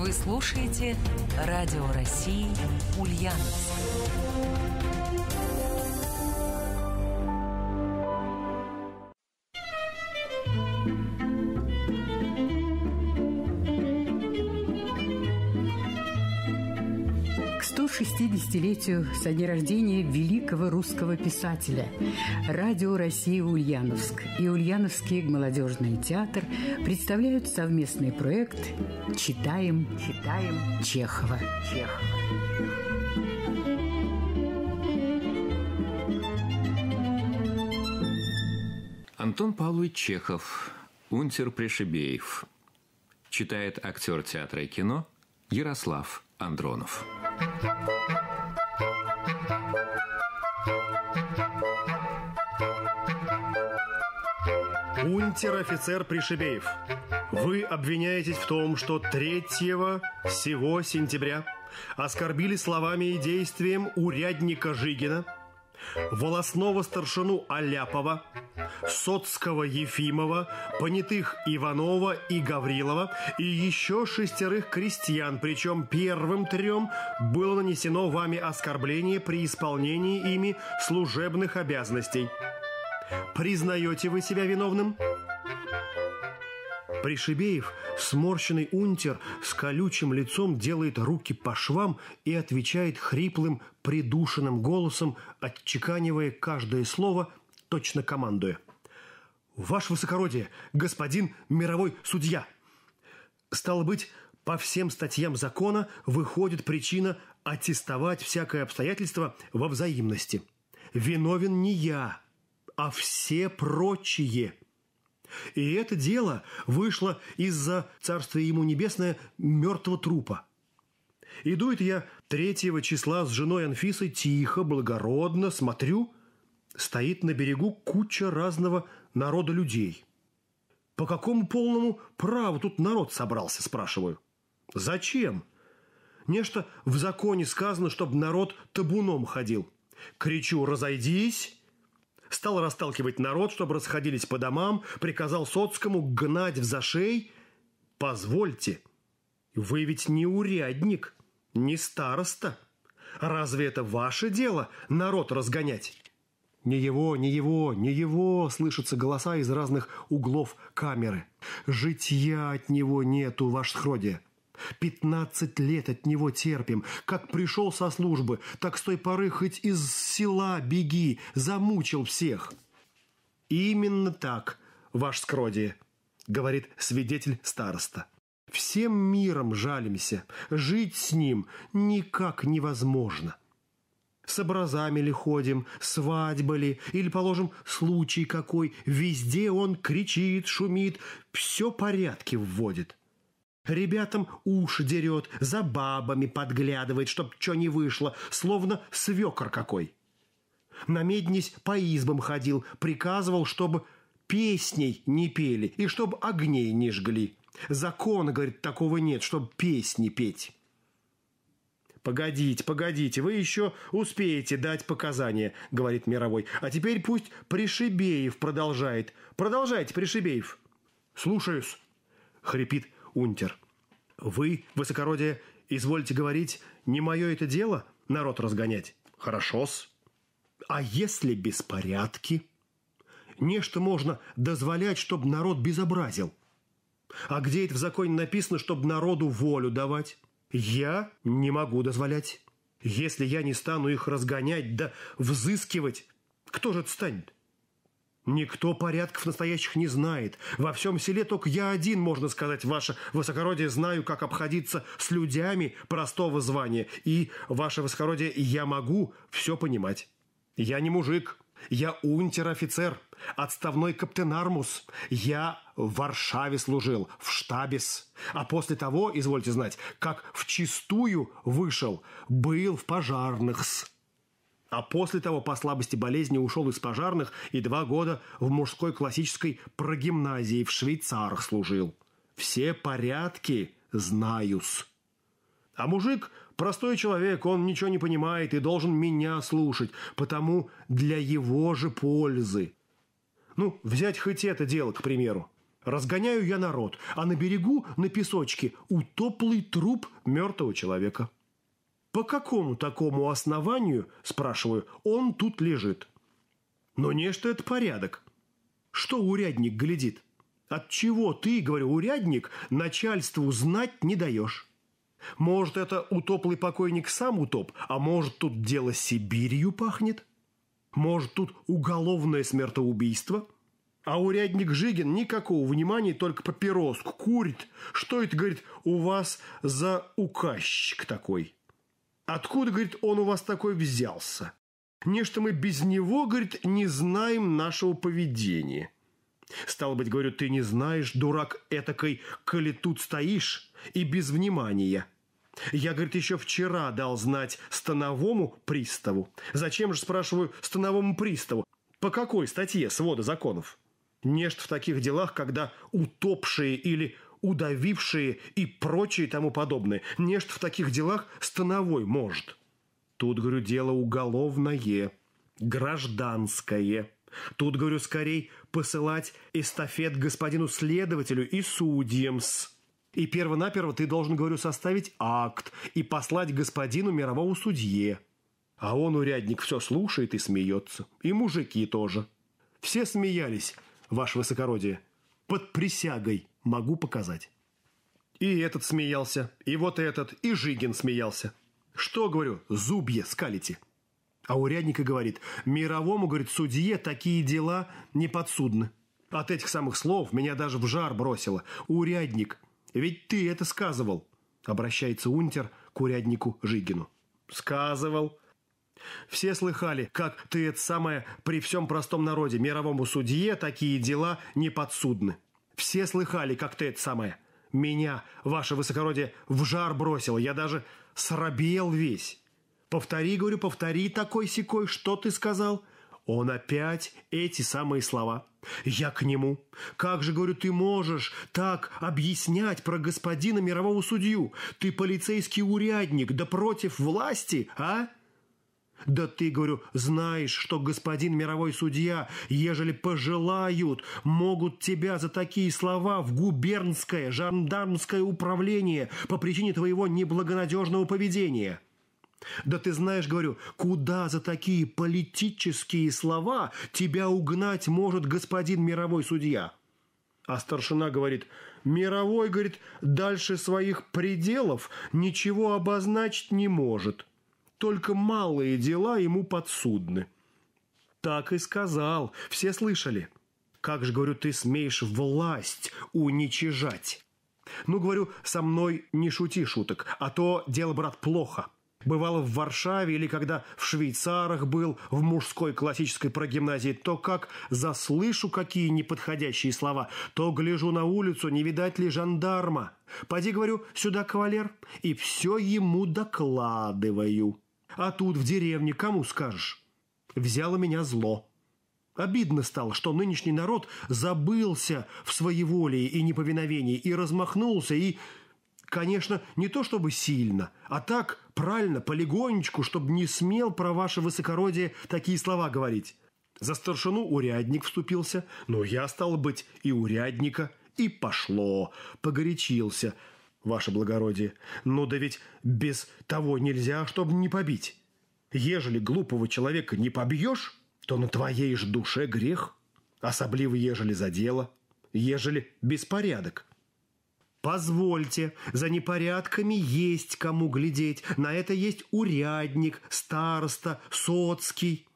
Вы слушаете Радио России Ульяновск. 160-летию со дня рождения великого русского писателя Радио России Ульяновск и Ульяновский молодежный театр представляют совместный проект «Читаем, читаем Чехова». Чехова. Антон Павлович Чехов, Унтер Пришибеев. Читает актер театра и кино Ярослав Андронов. Унтер-офицер Пришибеев, вы обвиняетесь в том, что 3 сего сентября оскорбили словами и действием урядника Жигина, волосного старшину Аляпова, Соцкого Ефимова, понятых Иванова и Гаврилова и еще шестерых крестьян, причем первым трем было нанесено вами оскорбление при исполнении ими служебных обязанностей. Признаете вы себя виновным? Пришибеев, сморщенный унтер с колючим лицом делает руки по швам и отвечает хриплым, придушенным голосом, отчеканивая каждое слово, точно командуя. «Ваше высокородие, господин мировой судья!» Стало быть, по всем статьям закона выходит причина аттестовать всякое обстоятельство во взаимности. Виновен не я, а все прочие – и это дело вышло из-за, царствия ему небесное, мертвого трупа. Иду это я третьего числа с женой Анфисой тихо, благородно, смотрю, стоит на берегу куча разного народа людей. По какому полному праву тут народ собрался, спрашиваю. Зачем? Нечто в законе сказано, чтобы народ табуном ходил. Кричу «разойдись!» Стал расталкивать народ, чтобы расходились по домам, приказал Соцкому гнать в зашей. Позвольте, вы ведь не урядник, не староста. Разве это ваше дело народ разгонять? «Не его, не его, не его!» – слышатся голоса из разных углов камеры. «Житья от него нету, ваш схроде!» Пятнадцать лет от него терпим. Как пришел со службы, так с той поры хоть из села беги, замучил всех. Именно так, ваш скродие, говорит свидетель староста. Всем миром жалимся, жить с ним никак невозможно. С образами ли ходим, свадьба ли, или, положим, случай какой, везде он кричит, шумит, все порядки вводит. Ребятам уши дерет, за бабами подглядывает, чтоб что не вышло, словно свекор какой. На меднись по избам ходил, приказывал, чтобы песней не пели и чтобы огней не жгли. Закона, говорит, такого нет, чтобы песни петь. «Погодите, погодите, вы еще успеете дать показания», — говорит Мировой. «А теперь пусть Пришибеев продолжает. Продолжайте, Пришибеев». «Слушаюсь», — хрипит унтер. «Вы, высокородие, извольте говорить, не мое это дело народ разгонять? Хорошо-с. А если беспорядки? Нечто можно дозволять, чтобы народ безобразил. А где это в законе написано, чтобы народу волю давать? Я не могу дозволять. Если я не стану их разгонять да взыскивать, кто же это станет?» Никто порядков настоящих не знает. Во всем селе только я один, можно сказать, ваше высокородие, знаю, как обходиться с людьми простого звания. И, ваше высокородие, я могу все понимать. Я не мужик, я унтер-офицер, отставной каптенармус. Я в Варшаве служил, в штабис. А после того, извольте знать, как в чистую вышел, был в пожарных-с. А после того по слабости болезни ушел из пожарных и два года в мужской классической прогимназии в Швейцарах служил. Все порядки знаюсь. А мужик – простой человек, он ничего не понимает и должен меня слушать, потому для его же пользы. Ну, взять хоть это дело, к примеру. Разгоняю я народ, а на берегу, на песочке, утоплый труп мертвого человека. По какому такому основанию, спрашиваю, он тут лежит? Но не что это порядок. Что урядник глядит? От чего ты, говорю, урядник, начальству знать не даешь? Может, это утоплый покойник сам утоп, а может, тут дело Сибирью пахнет? Может, тут уголовное смертоубийство? А урядник Жигин никакого внимания, только папироску курит. Что это, говорит, у вас за указчик такой? Откуда, говорит, он у вас такой взялся? Нечто мы без него, говорит, не знаем нашего поведения. Стало быть, говорю, ты не знаешь, дурак этакой, коли тут стоишь и без внимания. Я, говорит, еще вчера дал знать становому приставу. Зачем же, спрашиваю, становому приставу? По какой статье свода законов? Нечто в таких делах, когда утопшие или удавившие и прочее тому подобное. Нечто в таких делах становой может. Тут, говорю, дело уголовное, гражданское. Тут, говорю, скорей посылать эстафет господину следователю и судьям-с. И перво-наперво ты должен, говорю, составить акт и послать господину мировому судье. А он, урядник, все слушает и смеется. И мужики тоже. Все смеялись, ваше высокородие. Под присягой могу показать. И этот смеялся, и вот этот, и Жигин смеялся. Что, говорю, зубья скалите? А урядник и говорит, мировому, говорит, судье такие дела не подсудны. От этих самых слов меня даже в жар бросило. Урядник, ведь ты это сказывал, обращается унтер к уряднику Жигину. Сказывал. Все слыхали, как ты это самое при всем простом народе, мировому судье такие дела не подсудны. Все слыхали, как ты это самое. Меня, ваше высокородие, в жар бросило. Я даже срабел весь. Повтори, говорю, повтори такой-сякой, что ты сказал? Он опять эти самые слова. Я к нему. Как же, говорю, ты можешь так объяснять про господина мирового судью? Ты полицейский урядник, да против власти, а? Да ты, говорю, знаешь, что господин мировой судья, ежели пожелают, могут тебя за такие слова в губернское, жандармское управление по причине твоего неблагонадежного поведения. Да ты знаешь, говорю, куда за такие политические слова тебя угнать может господин мировой судья? А старшина говорит, мировой, говорит, дальше своих пределов ничего обозначить не может – только малые дела ему подсудны. Так и сказал, все слышали. Как же, говорю, ты смеешь власть уничижать? Ну, говорю, со мной не шути шуток, а то дело, брат, плохо. Бывало в Варшаве или когда в Швейцарах был в мужской классической прогимназии, то как заслышу какие неподходящие слова, то гляжу на улицу, не видать ли жандарма. Поди, говорю, сюда, кавалер, и все ему докладываю. А тут, в деревне, кому скажешь? Взяло меня зло. Обидно стало, что нынешний народ забылся в своеволии и неповиновении и размахнулся, и, конечно, не то чтобы сильно, а так, правильно, полегонечку, чтобы не смел про ваше высокородие такие слова говорить. За старшину урядник вступился, но я, стал быть, и урядника, и пошло, погорячился – ваше благородие. Ну да ведь без того нельзя, чтобы не побить. Ежели глупого человека не побьешь, то на твоей же душе грех, особливо ежели за дело, ежели беспорядок. Позвольте, за непорядками есть кому глядеть. На это есть урядник, староста, соцкий.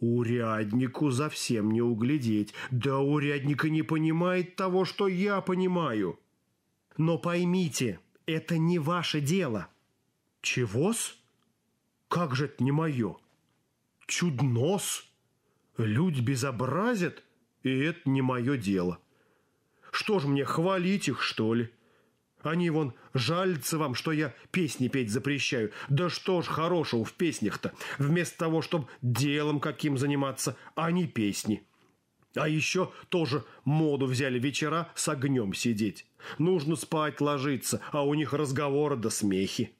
Уряднику за всем не углядеть. Да урядника не понимает того, что я понимаю. Но поймите, это не ваше дело. Чего-с? Как же это не мое? Чуднос? Люди безобразят, и это не мое дело. Что ж мне, хвалить их, что ли? Они вон жальцы вам, что я песни петь запрещаю. Да что ж хорошего в песнях-то? Вместо того, чтобы делом каким заниматься, а не песни. А еще тоже моду взяли вечера с огнем сидеть. Нужно спать ложиться, а у них разговоры да смехи.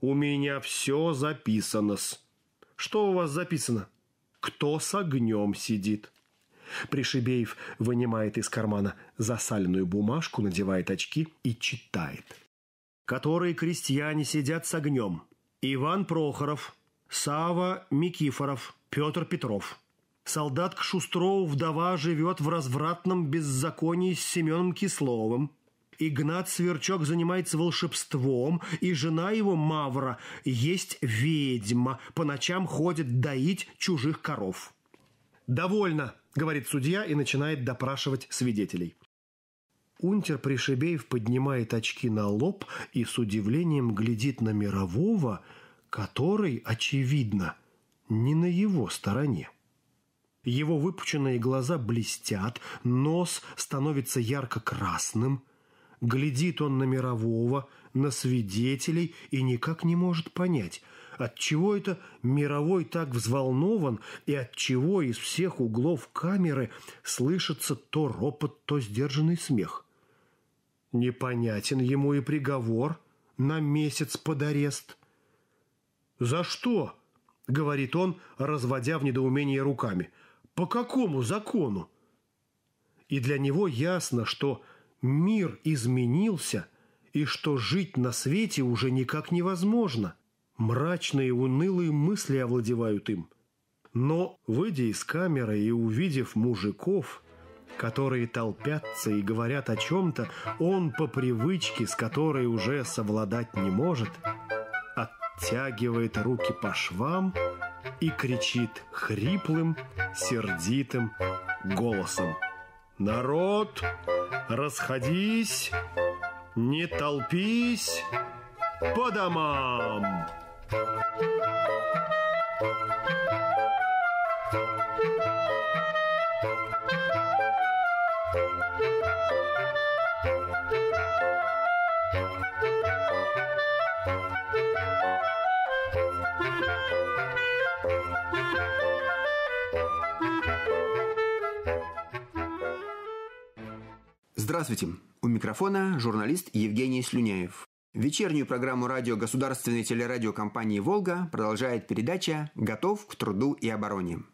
У меня все записано-с. Что у вас записано? Кто с огнем сидит? Пришибеев вынимает из кармана засаленную бумажку, надевает очки и читает. «Которые крестьяне сидят с огнем. Иван Прохоров, Сава Микифоров, Петр Петров. Солдат к Шустрову вдова живет в развратном беззаконии с Семеном Кисловым. Игнат Сверчок занимается волшебством, и жена его, Мавра, есть ведьма, по ночам ходит доить чужих коров. «Довольно», — говорит судья и начинает допрашивать свидетелей. Унтер Пришибеев поднимает очки на лоб и с удивлением глядит на мирового, который, очевидно, не на его стороне. Его выпученные глаза блестят, нос становится ярко-красным. Глядит он на мирового, на свидетелей и никак не может понять, отчего это мировой так взволнован и отчего из всех углов камеры слышится то ропот, то сдержанный смех. Непонятен ему и приговор на месяц под арест. «За что?» — говорит он, разводя в недоумении руками. «По какому закону?» И для него ясно, что мир изменился и что жить на свете уже никак невозможно. Мрачные унылые мысли овладевают им. Но, выйдя из камеры и увидев мужиков, которые толпятся и говорят о чем-то, он по привычке, с которой уже совладать не может, оттягивает руки по швам и кричит хриплым, сердитым голосом. «Народ, расходись, не толпись по домам!» Здравствуйте! У микрофона журналист Евгений Слюняев. Вечернюю программу радио государственной телерадиокомпании «Волга» продолжает передача «Готов к труду и обороне».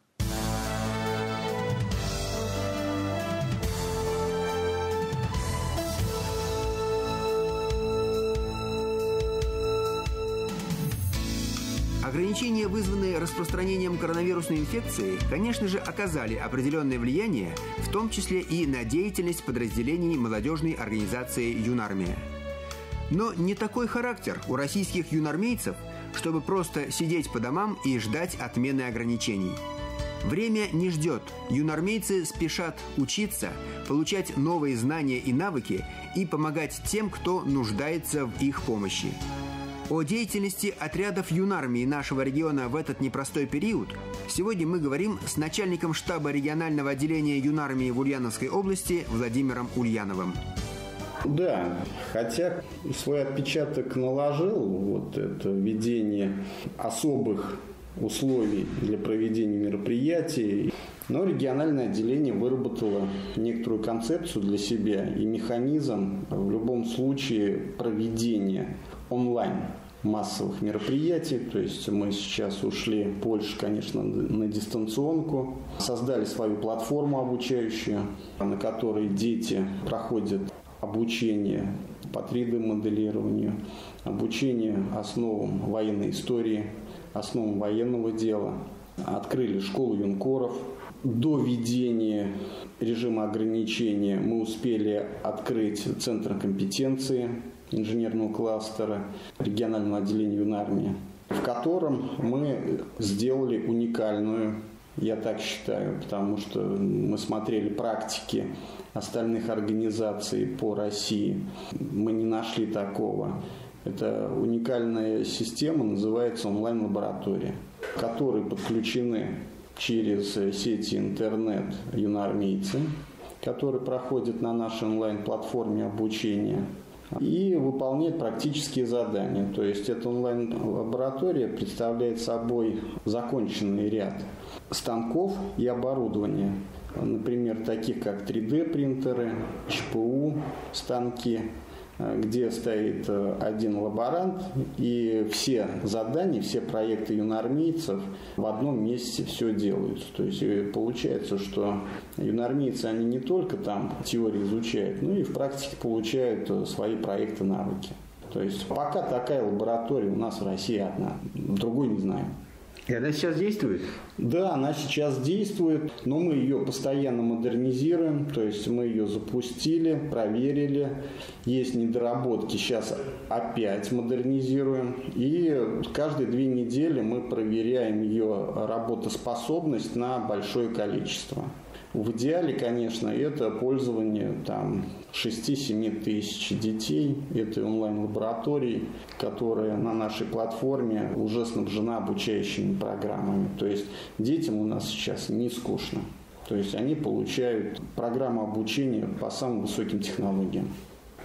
Ограничения, вызванные распространением коронавирусной инфекции, конечно же, оказали определенное влияние, в том числе и на деятельность подразделений молодежной организации «Юнармия». Но не такой характер у российских юнармейцев, чтобы просто сидеть по домам и ждать отмены ограничений. Время не ждет. Юнармейцы спешат учиться, получать новые знания и навыки и помогать тем, кто нуждается в их помощи. О деятельности отрядов юнармии нашего региона в этот непростой период сегодня мы говорим с начальником штаба регионального отделения юнармии в Ульяновской области Владимиром Ульяновым. Да, хотя свой отпечаток наложил вот это введение особых условий для проведения мероприятий. Но региональное отделение выработало некоторую концепцию для себя и механизм в любом случае проведения онлайн массовых мероприятий. То есть мы сейчас ушли больше, конечно, на дистанционку. Создали свою платформу обучающую, на которой дети проходят обучение по 3D-моделированию, обучение основам военной истории, основам военного дела. Открыли школу юнкоров. До введения режима ограничения мы успели открыть центр компетенции инженерного кластера регионального отделения юнармии, в котором мы сделали уникальную, я так считаю, потому что мы смотрели практики остальных организаций по России. Мы не нашли такого. Это уникальная система, называется онлайн-лаборатория, к которой подключены через сети интернет юноармейцы, которые проходят на нашей онлайн-платформе обучения и выполняет практические задания. То есть эта онлайн-лаборатория представляет собой законченный ряд станков и оборудования, например, таких как 3D-принтеры, ЧПУ, станки, где стоит э, один лаборант, и все задания, все проекты юноармейцев в одном месте все делаются. То есть получается, что юноармейцы, они не только там теорию изучают, но и в практике получают свои проекты, навыки. То есть пока такая лаборатория у нас в России одна, другой не знаю. И она сейчас действует? Да, она сейчас действует, но мы ее постоянно модернизируем, то есть мы ее запустили, проверили, есть недоработки, сейчас опять модернизируем, и каждые две недели мы проверяем ее работоспособность на большое количество. В идеале, конечно, это пользование там 6-7 тысяч детей этой онлайн-лаборатории, которая на нашей платформе уже снабжена обучающими программами. То есть детям у нас сейчас не скучно. То есть они получают программу обучения по самым высоким технологиям.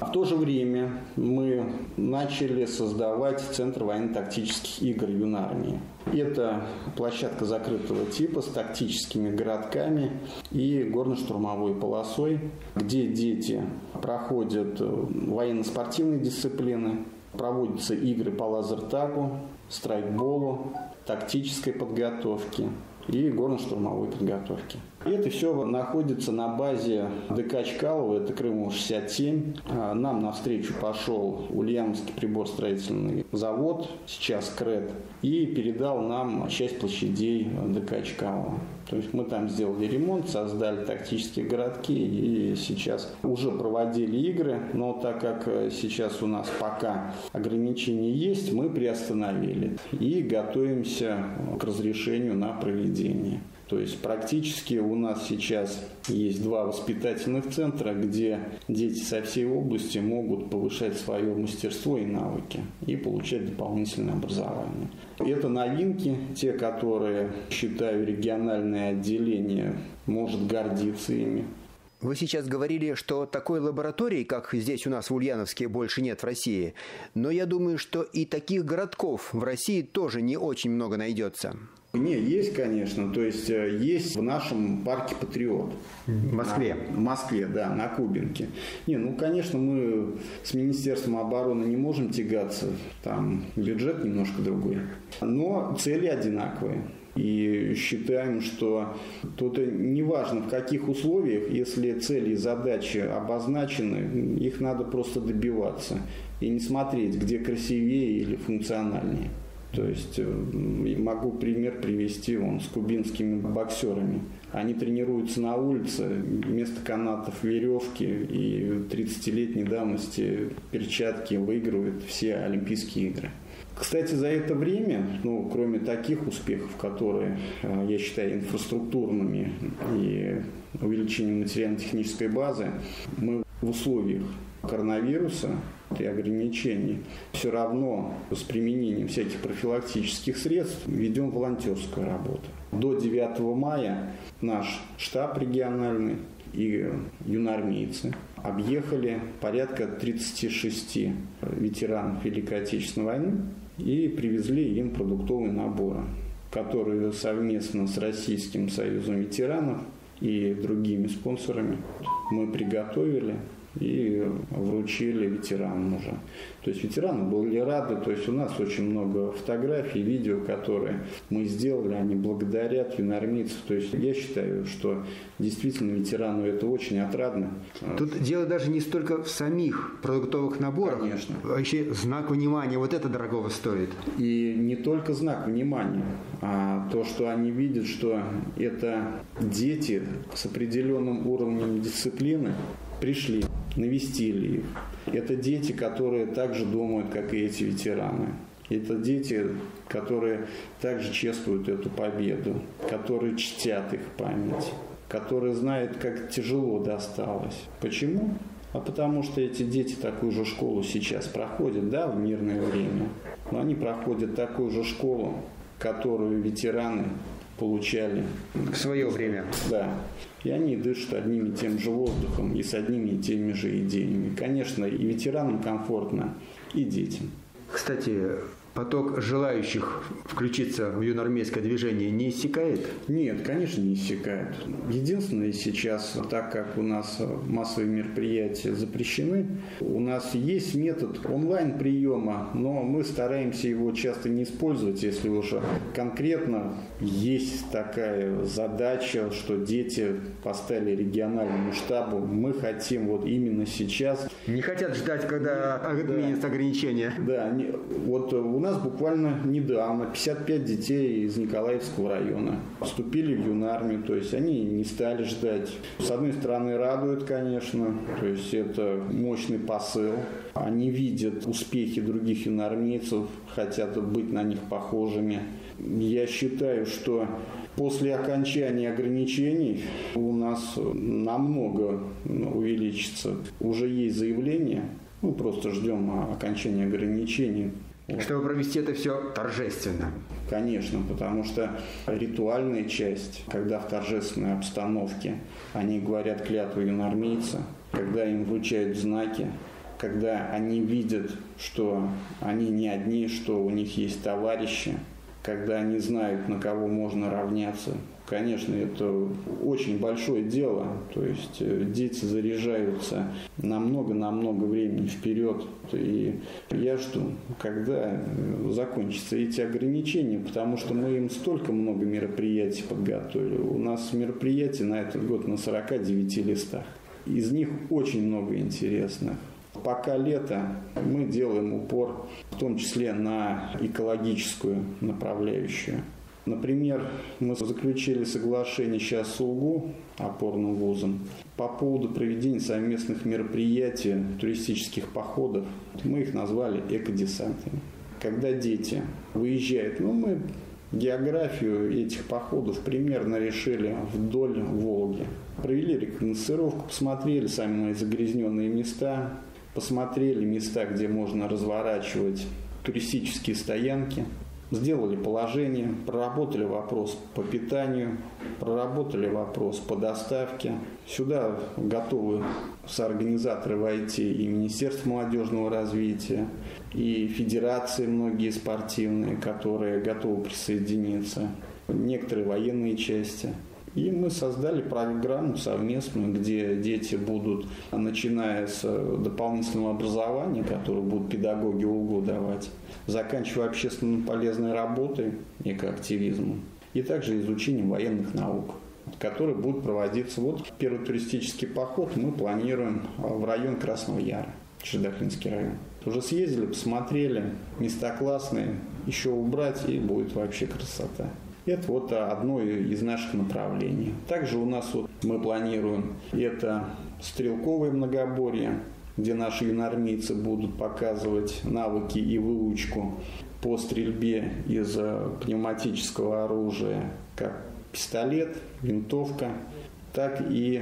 В то же время мы начали создавать Центр военно-тактических игр юнармии. Это площадка закрытого типа с тактическими городками и горно-штурмовой полосой, где дети проходят военно-спортивные дисциплины, проводятся игры по лазертагу, страйкболу, тактической подготовки и горно-штурмовой подготовки. Это все находится на базе ДК Чкалова, это Крымова 67. А, нам навстречу пошел Ульяновский прибор-строительный завод, сейчас КРЭД, и передал нам часть площадей ДК Чкалова. То есть мы там сделали ремонт, создали тактические городки и сейчас уже проводили игры, но так как сейчас у нас пока ограничения есть, мы приостановили и готовимся к разрешению на проведение. То есть практически у нас сейчас есть два воспитательных центра, где дети со всей области могут повышать свое мастерство и навыки и получать дополнительное образование. Это новинки, те, которые, считаю, региональное отделение может гордиться ими. Вы сейчас говорили, что такой лаборатории, как здесь у нас в Ульяновске, больше нет в России. Но я думаю, что и таких городков в России тоже не очень много найдется. Не, есть, конечно. То есть э, есть в нашем парке Патриот. В Москве? На, в Москве, да, на Кубинке. Не, ну, конечно, мы с Министерством обороны не можем тягаться. Там бюджет немножко другой. Но цели одинаковые. И считаем, что тут не важно в каких условиях, если цели и задачи обозначены, их надо просто добиваться. И не смотреть, где красивее или функциональнее. То есть э, могу пример привести он с кубинскими боксерами. Они тренируются на улице, вместо канатов веревки и 30-летней давности перчатки выигрывают все Олимпийские игры. Кстати, за это время, ну, кроме таких успехов, которые э, я считаю инфраструктурными и увеличением материально-технической базы, мы в условиях коронавируса и ограничений, все равно с применением всяких профилактических средств ведем волонтерскую работу. До 9 мая наш штаб региональный и юноармейцы объехали порядка 36 ветеранов Великой Отечественной войны и привезли им продуктовые наборы, которые совместно с Российским союзом ветеранов и другими спонсорами мы приготовили и вручили ветеранам уже. То есть ветераны были рады, то есть у нас очень много фотографий, видео, которые мы сделали, они благодарят юноармейцев. То есть я считаю, что действительно ветерану это очень отрадно. Тут дело даже не столько в самих продуктовых наборах. Конечно. Вообще знак внимания, вот это дорогого стоит. И не только знак внимания, а то, что они видят, что это дети с определенным уровнем дисциплины пришли навестили их. Это дети, которые также думают, как и эти ветераны. Это дети, которые также чествуют эту победу, которые чтят их память, которые знают, как тяжело досталось. Почему? А потому что эти дети такую же школу сейчас проходят, да, в мирное время. Но они проходят такую же школу, которую ветераны получали. В свое время. Да. И они дышат одним и тем же воздухом и с одними и теми же идеями. Конечно, и ветеранам комфортно, и детям. Кстати, поток желающих включиться в юноармейское движение не иссякает? Нет, конечно, не иссякает. Единственное сейчас, так как у нас массовые мероприятия запрещены, у нас есть метод онлайн-приема, но мы стараемся его часто не использовать, если уже конкретно есть такая задача, что дети поставили региональному штабу, мы хотим вот именно сейчас. Не хотят ждать, когда да. ограничения. Да, вот у нас буквально недавно 55 детей из Николаевского района вступили в юнармию, то есть они не стали ждать. С одной стороны радует, конечно, то есть это мощный посыл. Они видят успехи других юнармейцев, хотят быть на них похожими. Я считаю, что после окончания ограничений у нас намного увеличится. Уже есть заявление, мы просто ждем окончания ограничений. Чтобы провести это все торжественно. Конечно, потому что ритуальная часть, когда в торжественной обстановке они говорят клятву юнармейца, когда им вручают знаки, когда они видят, что они не одни, что у них есть товарищи, когда они знают, на кого можно равняться. Конечно, это очень большое дело. То есть э, дети заряжаются намного-намного времени вперед. И я жду, когда э, закончатся эти ограничения, потому что мы им столько много мероприятий подготовили. У нас мероприятий на этот год на 49 листах. Из них очень много интересных. Пока лето, мы делаем упор в том числе на экологическую направляющую. Например, мы заключили соглашение сейчас с УГУ, опорным вузом, по поводу проведения совместных мероприятий, туристических походов. Мы их назвали экодесантами. Когда дети выезжают, ну мы географию этих походов примерно решили вдоль Волги. Провели рекогносцировку, посмотрели самые загрязненные места, посмотрели места, где можно разворачивать туристические стоянки, сделали положение, проработали вопрос по питанию, проработали вопрос по доставке. Сюда готовы соорганизаторы войти и Министерство молодежного развития, и федерации многие спортивные, которые готовы присоединиться, некоторые военные части – и мы создали программу совместную, где дети будут, начиная с дополнительного образования, которое будут педагоги УГУ давать, заканчивая общественно полезной работой, экоактивизмом, и также изучением военных наук которые будут проводиться. Вот первый туристический поход мы планируем в район Красного Яра, Чердахлинский район. Уже съездили, посмотрели, места классные, еще убрать и будет вообще красота. Это вот одно из наших направлений. Также у нас вот мы планируем это стрелковое многоборье, где наши юнармейцы будут показывать навыки и выучку по стрельбе из э, пневматического оружия, как пистолет, винтовка, так и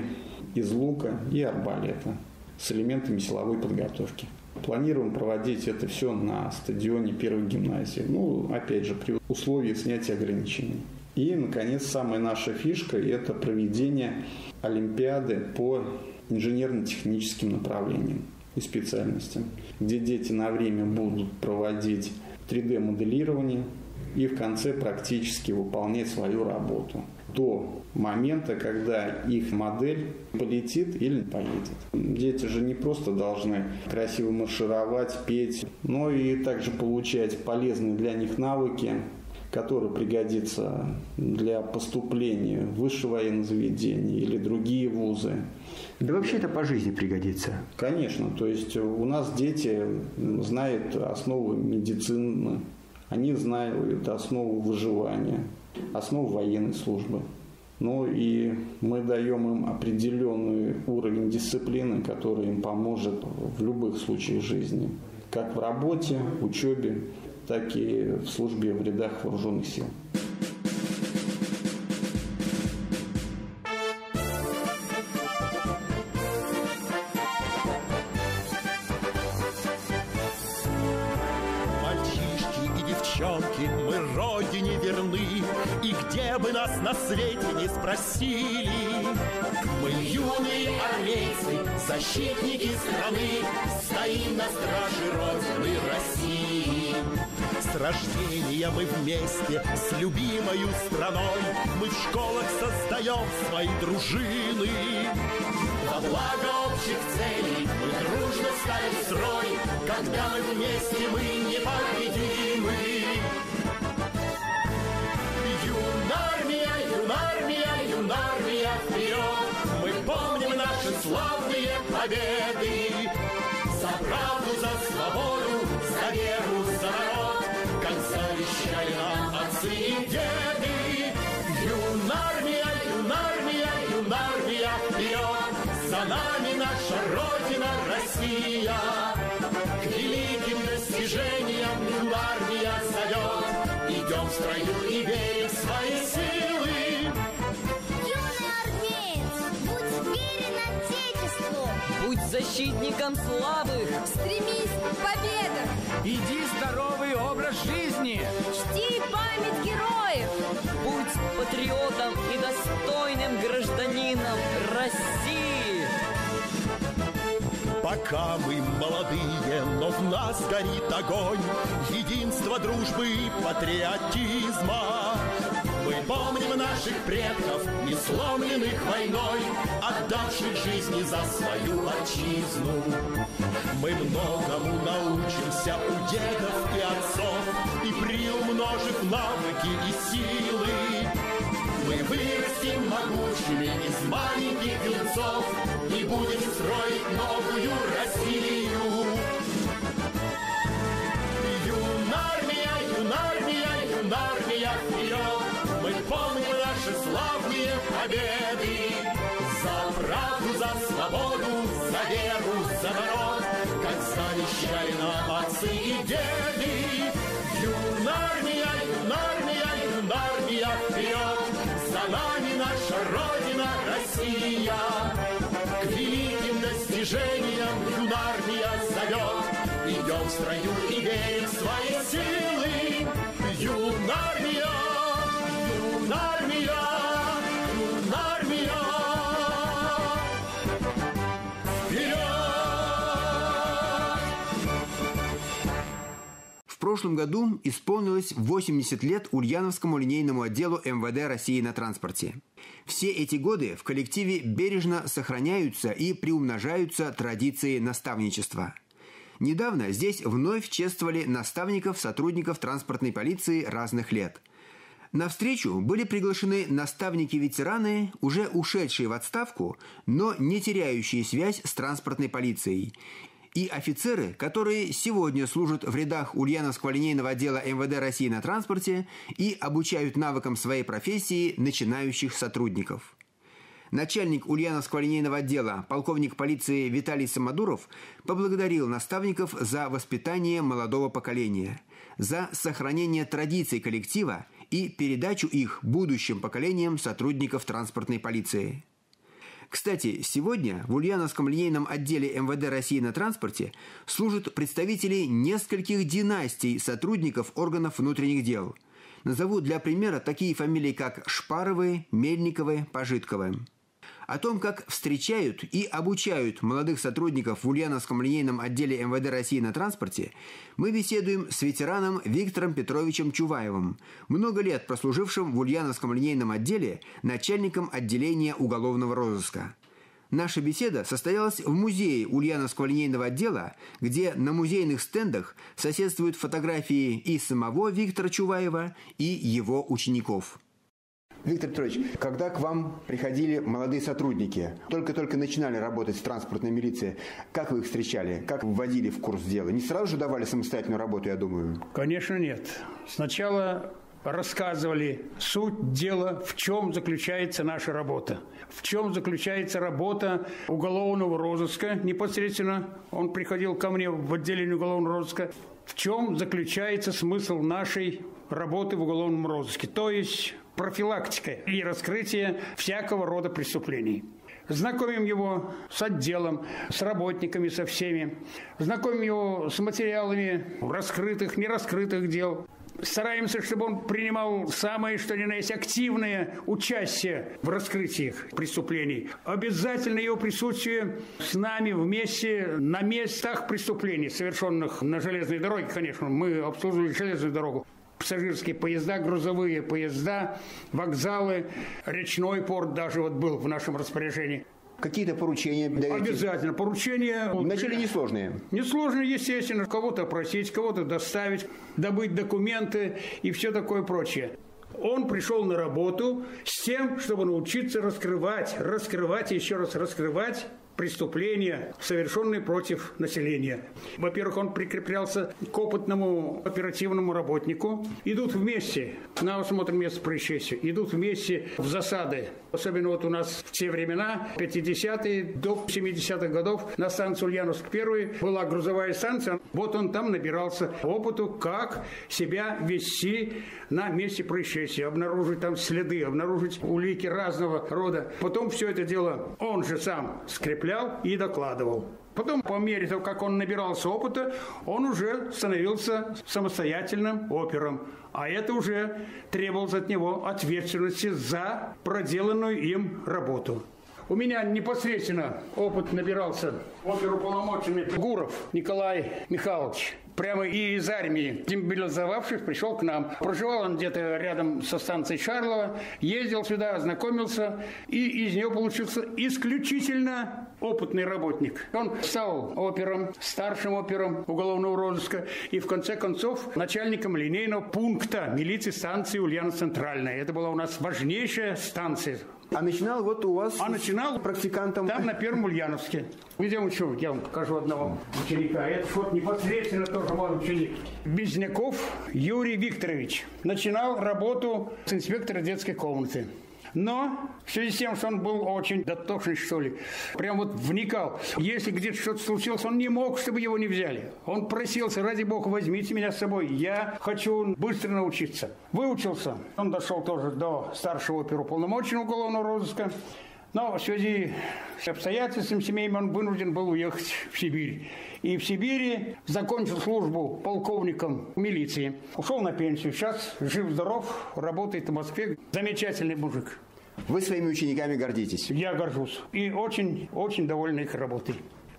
из лука и арбалета с элементами силовой подготовки. Планируем проводить это все на стадионе первой гимназии. Ну, опять же, при условии снятия ограничений. И, наконец, самая наша фишка – это проведение Олимпиады по инженерно-техническим направлениям и специальностям, где дети на время будут проводить 3D-моделирование и в конце практически выполнять свою работу до момента, когда их модель полетит или поедет. Дети же не просто должны красиво маршировать, петь, но и также получать полезные для них навыки, которые пригодятся для поступления в высшее военное заведение или другие вузы. Да вообще это по жизни пригодится. Конечно. То есть у нас дети знают основы медицины, они знают основу выживания, основу военной службы. Ну и мы даем им определенный уровень дисциплины, который им поможет в любых случаях жизни. Как в работе, учебе, так и в службе в рядах вооруженных сил. На свете не спросили. Мы юные армейцы, защитники страны, Стоим на страже Родины России. рождения мы вместе с любимою страной. Мы в школах создаем свои дружины. Во благо общих целей мы дружно ставим строй, Когда мы вместе, мы непобедимы. Юнармия, юнармия, вперед! Мы помним наши славные победы. За правду, за свободу, за веру, за народ, Как завещали нам отцы и деды. Юнармия, юнармия, юнармия, вперед! За нами наша Родина Россия. К великим достижениям юнармия зовет. Идем в строю и верим в свои силы. Защитником слабых, стремись к победам, Иди здоровый образ жизни. чти память героев. будь патриотом и достойным гражданином России. Пока мы молодые, но в нас горит огонь Единства, дружбы и патриотизма помним наших предков, не сломленных войной Отдавших жизни за свою отчизну Мы многому научимся у дедов и отцов И приумножив навыки и силы мы вырастем могучими из маленьких юнцов И будем строить новую Россию. Юнармия, юнармия, юнармия, победы. За правду, за свободу, за веру, за народ, Как завещали нам отцы и деды. Юнармия, юнармия, юнармия, вперед! За нами наша Родина Россия. К великим достижениям юнармия зовет. Идем в строю и верим в свои силы. Юнармия, юнармия. Прошлом году исполнилось 80 лет Ульяновскому линейному отделу МВД России на транспорте. Все эти годы в коллективе бережно сохраняются и приумножаются традиции наставничества. Недавно здесь вновь чествовали наставников сотрудников транспортной полиции разных лет. На встречу были приглашены наставники-ветераны, уже ушедшие в отставку, но не теряющие связь с транспортной полицией, и офицеры, которые сегодня служат в рядах Ульяновского линейного отдела МВД России на транспорте и обучают навыкам своей профессии начинающих сотрудников. Начальник Ульяновского линейного отдела, полковник полиции Виталий Самодуров, поблагодарил наставников за воспитание молодого поколения, за сохранение традиций коллектива и передачу их будущим поколениям сотрудников транспортной полиции. Кстати, сегодня в Ульяновском линейном отделе МВД России на транспорте служат представители нескольких династий сотрудников органов внутренних дел. Назову для примера такие фамилии, как Шпаровы, Мельниковы, Пожитковы. О том, как встречают и обучают молодых сотрудников в Ульяновском линейном отделе МВД России на транспорте, мы беседуем с ветераном Виктором Петровичем Чуваевым, много лет прослужившим в Ульяновском линейном отделе начальником отделения уголовного розыска. Наша беседа состоялась в музее Ульяновского линейного отдела, где на музейных стендах соседствуют фотографии и самого Виктора Чуваева, и его учеников. Виктор Петрович, когда к вам приходили молодые сотрудники, только-только начинали работать в транспортной милиции, как вы их встречали, как вводили в курс дела? Не сразу же давали самостоятельную работу, я думаю? Конечно, нет. Сначала рассказывали суть дела, в чем заключается наша работа. В чем заключается работа уголовного розыска. Непосредственно он приходил ко мне в отделение уголовного розыска. В чем заключается смысл нашей работы в уголовном розыске. То есть профилактика и раскрытие всякого рода преступлений. Знакомим его с отделом, с работниками, со всеми. Знакомим его с материалами раскрытых, нераскрытых дел. Стараемся, чтобы он принимал самое, что ни на есть, активное участие в раскрытиях преступлений. Обязательно его присутствие с нами вместе на местах преступлений, совершенных на железной дороге, конечно. Мы обслуживали железную дорогу пассажирские поезда, грузовые поезда, вокзалы, речной порт даже вот был в нашем распоряжении. Какие-то поручения даете? Обязательно. Поручения... Вначале несложные? Несложные, естественно. Кого-то просить, кого-то доставить, добыть документы и все такое прочее. Он пришел на работу с тем, чтобы научиться раскрывать, раскрывать еще раз раскрывать преступления, совершенные против населения. Во-первых, он прикреплялся к опытному оперативному работнику. Идут вместе на осмотр места происшествия, идут вместе в засады. Особенно вот у нас в те времена, 50-е до 70-х годов, на станции Ульяновск-1 была грузовая станция. Вот он там набирался опыту, как себя вести на месте происшествия, обнаружить там следы, обнаружить улики разного рода. Потом все это дело он же сам скреплял и докладывал. Потом, по мере того, как он набирался опыта, он уже становился самостоятельным опером. А это уже требовалось от него ответственности за проделанную им работу. У меня непосредственно опыт набирался оперуполномоченный Гуров Николай Михайлович прямо и из армии, демобилизовавшись, пришел к нам. Проживал он где-то рядом со станцией Шарлова, ездил сюда, ознакомился, и из него получился исключительно опытный работник. Он стал опером, старшим опером уголовного розыска и в конце концов начальником линейного пункта милиции станции Ульяновск-Центральная. Это была у нас важнейшая станция а начинал вот у вас а начинал практикантом? Там на Первом Ульяновске. Идем учу, я вам покажу одного ученика. Это вот непосредственно тоже ученик. Безняков Юрий Викторович. Начинал работу с инспектора детской комнаты. Но в связи с тем, что он был очень дотошный, что ли, прям вот вникал. Если где-то что-то случилось, он не мог, чтобы его не взяли. Он просился, ради бога, возьмите меня с собой. Я хочу быстро научиться. Выучился. Он дошел тоже до старшего оперуполномоченного уголовного розыска. Но в связи с обстоятельствами семейными он вынужден был уехать в Сибирь. И в Сибири закончил службу полковником милиции. Ушел на пенсию. Сейчас жив-здоров, работает в Москве. Замечательный мужик. Вы своими учениками гордитесь? Я горжусь. И очень-очень доволен их работой.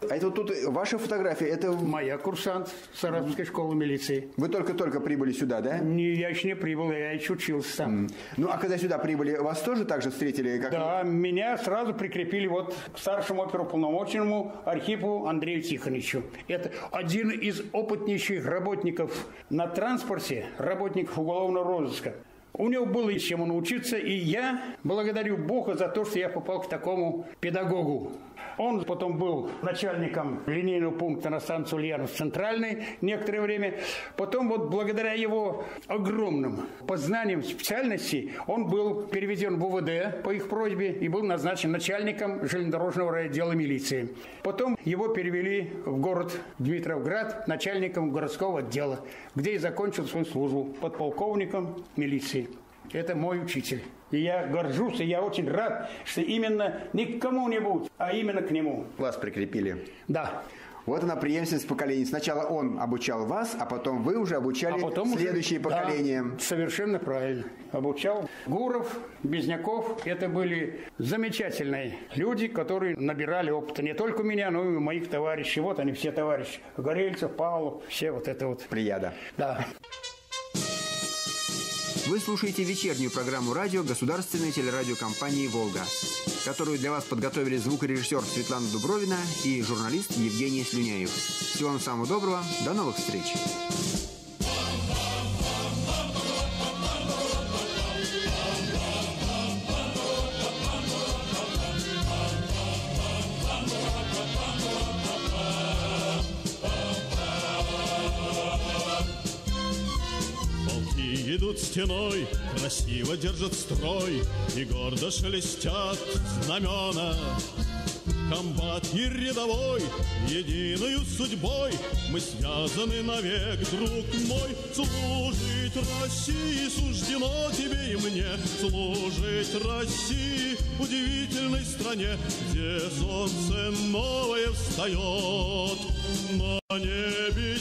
А это вот тут ваша фотография? Это моя курсант Саратовской школы милиции. Вы только-только прибыли сюда, да? Не, я еще не прибыл, я еще учился там. Mm. Ну, а когда сюда прибыли, вас тоже так же встретили? Как да, меня сразу прикрепили вот к старшему оперуполномоченному Архипу Андрею Тихоновичу. Это один из опытнейших работников на транспорте, работников уголовного розыска. У него было чему научиться, и я благодарю Бога за то, что я попал к такому педагогу. Он потом был начальником линейного пункта на станции Ульянов центральной некоторое время. Потом вот благодаря его огромным познаниям специальности он был переведен в УВД по их просьбе и был назначен начальником железнодорожного райотдела милиции. Потом его перевели в город Дмитровград начальником городского отдела, где и закончил свою службу подполковником милиции. Это мой учитель. И я горжусь, и я очень рад, что именно не к кому-нибудь, а именно к нему. Вас прикрепили? Да. Вот она преемственность поколений. Сначала он обучал вас, а потом вы уже обучали а потом следующие уже, поколения. Да, совершенно правильно. Обучал Гуров, Безняков. Это были замечательные люди, которые набирали опыта не только меня, но и моих товарищей. Вот они все товарищи. Горельцев, Павлов, все вот это вот. Прияда. Да. Вы слушаете вечернюю программу радио государственной телерадиокомпании «Волга», которую для вас подготовили звукорежиссер Светлана Дубровина и журналист Евгений Слюняев. Всего вам самого доброго. До новых встреч. Идут стеной, красиво держат строй И гордо шелестят знамена. Комбат и рядовой, единую судьбой Мы связаны навек, друг мой. Служить России суждено тебе и мне. Служить России, удивительной стране Где солнце новое встает. На небе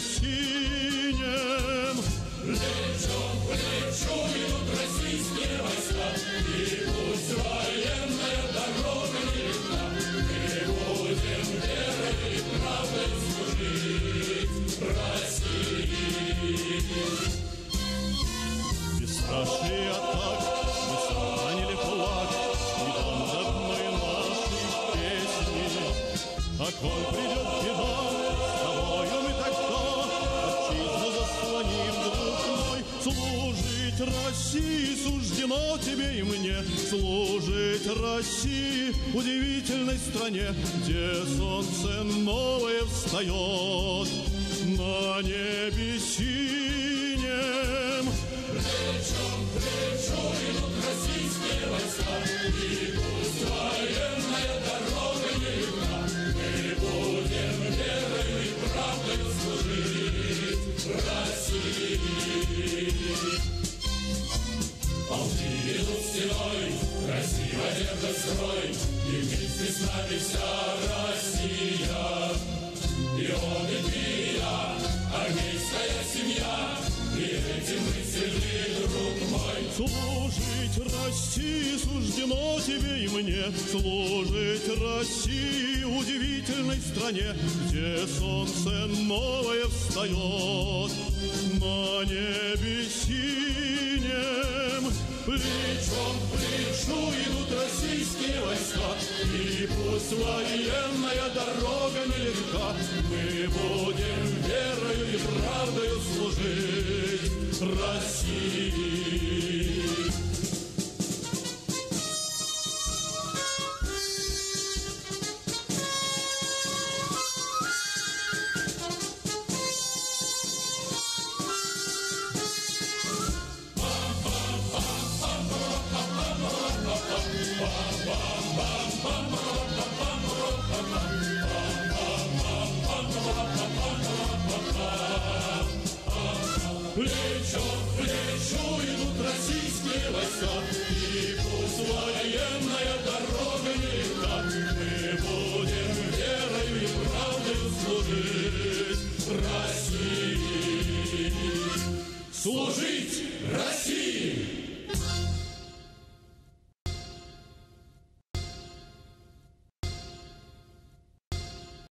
коль придет беда, с тобою мы тогда отчизну заслоним, друг мой. Служить России суждено тебе и мне, служить России удивительной стране, где солнце новое встает на небе синем. Плечом к идут российские войска, и пусть военная дорога нелегка, будем верой и правдой служить России. Полки идут стеной, красиво держат строй, и вся Россия. И он, армейская семья, и мы сильны, друг мой. Служить России суждено тебе и мне, служить России удивительной стране, где солнце новое встает на небе синем. Плечом к плечу идут российские войска, и пусть военная дорога нелегка, мы будем верою и правдою служить России.